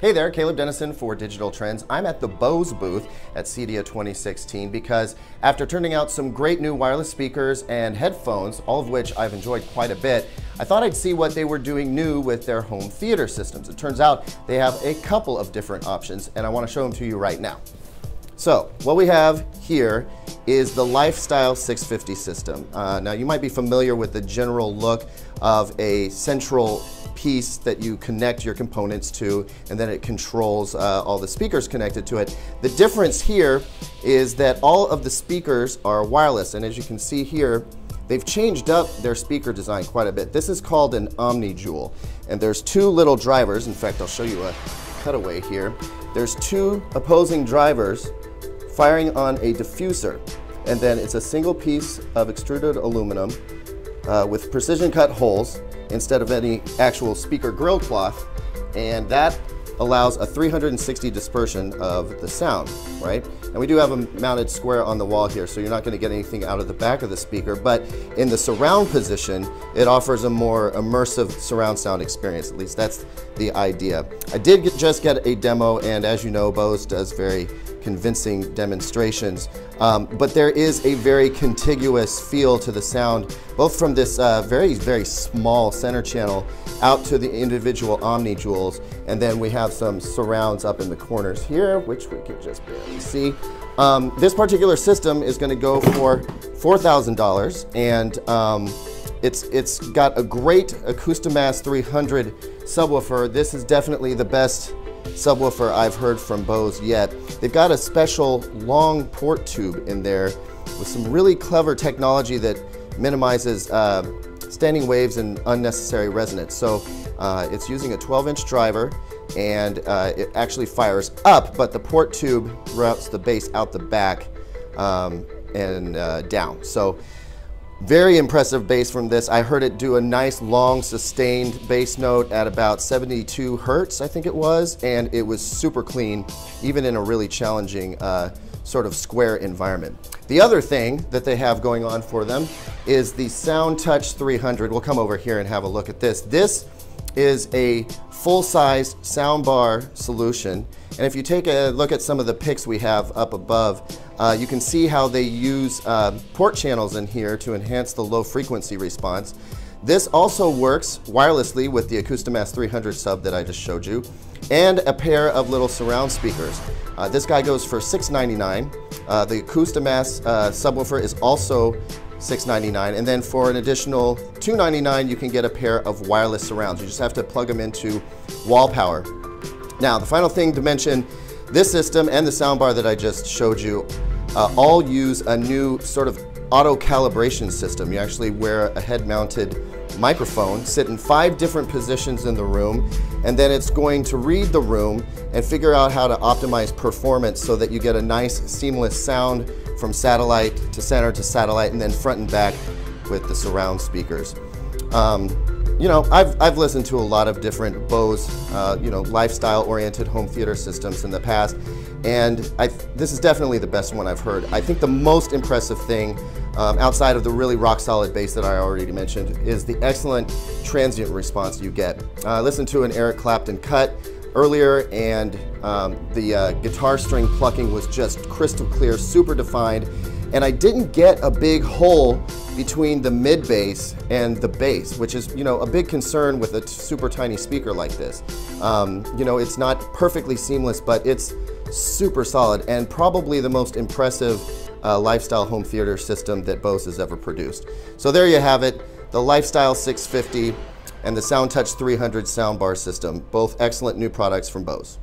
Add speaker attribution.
Speaker 1: Hey there, Caleb Denison for Digital Trends. I'm at the Bose booth at CEDIA 2016 because after turning out some great new wireless speakers and headphones, all of which I've enjoyed quite a bit, I thought I'd see what they were doing new with their home theater systems. It turns out they have a couple of different options and I want to show them to you right now. So what we have here is the Lifestyle 650 system. Uh, now you might be familiar with the general look of a central piece that you connect your components to and then it controls uh, all the speakers connected to it. The difference here is that all of the speakers are wireless and as you can see here They've changed up their speaker design quite a bit. This is called an OmniJewel, and there's two little drivers. In fact, I'll show you a cutaway here. There's two opposing drivers firing on a diffuser, and then it's a single piece of extruded aluminum uh, with precision cut holes instead of any actual speaker grill cloth. And that allows a 360 dispersion of the sound, right? And we do have a mounted square on the wall here, so you're not gonna get anything out of the back of the speaker, but in the surround position, it offers a more immersive surround sound experience. At least that's the idea. I did get, just get a demo, and as you know, Bose does very convincing demonstrations. Um, but there is a very contiguous feel to the sound, both from this uh, very, very small center channel out to the individual OmniJewels. And then we have some surrounds up in the corners here, which we can just barely see. Um, this particular system is gonna go for $4,000 and um, it's, it's got a great Acoustimass 300 subwoofer. This is definitely the best subwoofer I've heard from Bose yet. They've got a special long port tube in there with some really clever technology that minimizes uh, standing waves and unnecessary resonance. So uh, it's using a 12 inch driver and uh, it actually fires up, but the port tube routes the bass out the back um, and uh, down. So very impressive bass from this. I heard it do a nice long sustained bass note at about 72 hertz, I think it was, and it was super clean, even in a really challenging uh, sort of square environment. The other thing that they have going on for them is the SoundTouch 300. We'll come over here and have a look at this. This is a full-size soundbar solution. And if you take a look at some of the picks we have up above, uh, you can see how they use uh, port channels in here to enhance the low frequency response. This also works wirelessly with the Acoustimass 300 sub that I just showed you, and a pair of little surround speakers. Uh, this guy goes for 699. Uh, the Acoustimass uh, subwoofer is also 699, and then for an additional 299, you can get a pair of wireless surrounds. You just have to plug them into wall power. Now, the final thing to mention, this system and the soundbar that I just showed you uh, all use a new sort of auto calibration system. You actually wear a head mounted microphone, sit in five different positions in the room, and then it's going to read the room and figure out how to optimize performance so that you get a nice seamless sound from satellite to center to satellite and then front and back with the surround speakers. Um, you know, I've, I've listened to a lot of different Bose, uh, you know, lifestyle-oriented home theater systems in the past, and I, this is definitely the best one I've heard. I think the most impressive thing, um, outside of the really rock-solid bass that I already mentioned, is the excellent transient response you get. Uh, I listened to an Eric Clapton cut earlier, and um, the uh, guitar string plucking was just crystal clear, super defined, and I didn't get a big hole between the mid bass and the bass, which is, you know, a big concern with a super tiny speaker like this. Um, you know, it's not perfectly seamless, but it's super solid and probably the most impressive uh, lifestyle home theater system that Bose has ever produced. So there you have it, the Lifestyle 650 and the SoundTouch 300 soundbar system, both excellent new products from Bose.